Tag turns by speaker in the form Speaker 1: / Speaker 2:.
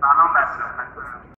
Speaker 1: Tá, não tá dá.